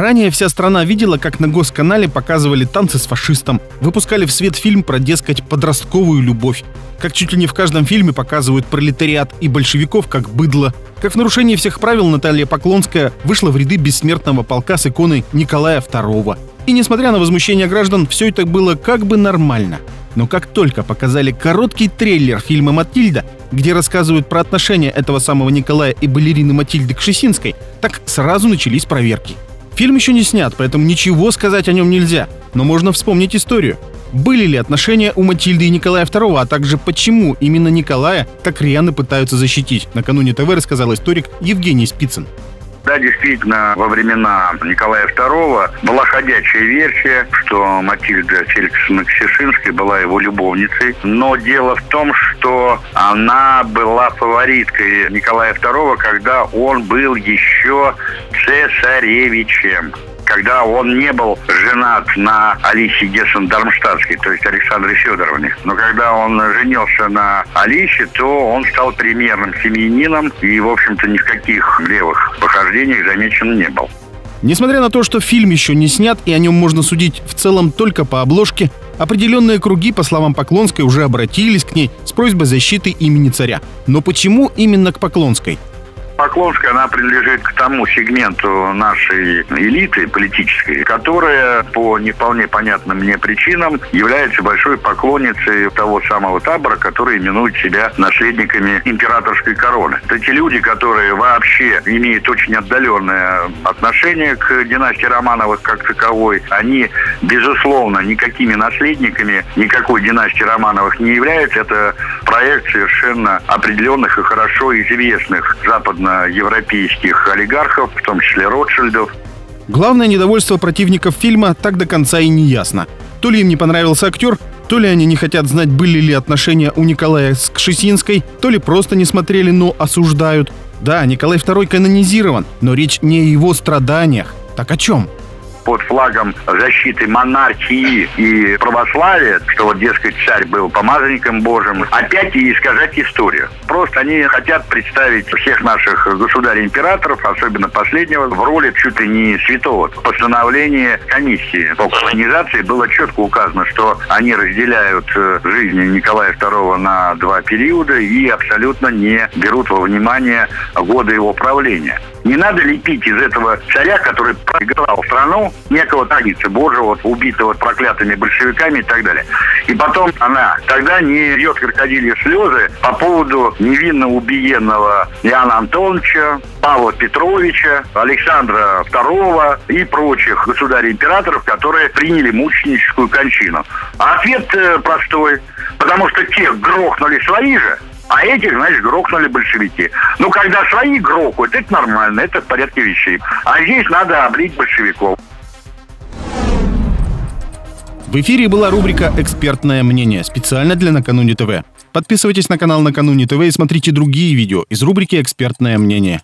Ранее вся страна видела, как на госканале показывали танцы с фашистом, выпускали в свет фильм про, дескать, подростковую любовь, как чуть ли не в каждом фильме показывают пролетариат и большевиков как быдло, как в нарушении всех правил Наталья Поклонская вышла в ряды бессмертного полка с иконой Николая II. И несмотря на возмущение граждан, все это было как бы нормально. Но как только показали короткий трейлер фильма «Матильда», где рассказывают про отношения этого самого Николая и балерины Матильды Кшесинской, так сразу начались проверки – Фильм еще не снят, поэтому ничего сказать о нем нельзя, но можно вспомнить историю. Были ли отношения у Матильды и Николая II, а также почему именно Николая так рьяно пытаются защитить? Накануне ТВ рассказал историк Евгений Спицын. Да, действительно, во времена Николая II была ходячая версия, что Матильда Феликсовна Ксишинская была его любовницей. Но дело в том, что она была фавориткой Николая II, когда он был еще цесаревичем когда он не был женат на Алисе Гессен-Дармштадтской, то есть Александре Федоровне. Но когда он женился на Алисе, то он стал примерным семьянином и, в общем-то, ни в каких левых похождениях замечен не был. Несмотря на то, что фильм еще не снят и о нем можно судить в целом только по обложке, определенные круги, по словам Поклонской, уже обратились к ней с просьбой защиты имени царя. Но почему именно к Поклонской? Поклонская, она принадлежит к тому сегменту нашей элиты политической, которая по не вполне понятным мне причинам является большой поклонницей того самого табора, который именует себя наследниками императорской короны. Это те люди, которые вообще имеют очень отдаленное отношение к династии Романовых как таковой. Они, безусловно, никакими наследниками никакой династии Романовых не являются. Это проект совершенно определенных и хорошо известных западно европейских олигархов, в том числе Ротшильдов. Главное недовольство противников фильма так до конца и не ясно. То ли им не понравился актер, то ли они не хотят знать, были ли отношения у Николая с Кшесинской, то ли просто не смотрели, но осуждают. Да, Николай II канонизирован, но речь не о его страданиях. Так о чем? Под флагом защиты монархии и православия, что вот, дескать, царь был помазанником Божьим, опять и искажать историю. Просто они хотят представить всех наших государей-императоров, особенно последнего, в роли чуть ли не святого. Постановление комиссии по колонизации было четко указано, что они разделяют э, жизнь Николая II на два периода и абсолютно не берут во внимание годы его правления. Не надо лепить из этого царя, который проиграл страну, некого традиции Божьего, убитого проклятыми большевиками и так далее. И потом она тогда не льет крокодильи слезы по поводу невинно убиенного Иоанна Антоновича, Павла Петровича, Александра II и прочих государей-императоров, которые приняли мученическую кончину. А ответ э, простой. Потому что тех грохнули свои же, а этих, значит, грохнули большевики. Ну, когда свои грохают, это нормально, это в порядке вещей. А здесь надо облить большевиков. В эфире была рубрика «Экспертное мнение» специально для «Накануне ТВ». Подписывайтесь на канал «Накануне ТВ» и смотрите другие видео из рубрики «Экспертное мнение».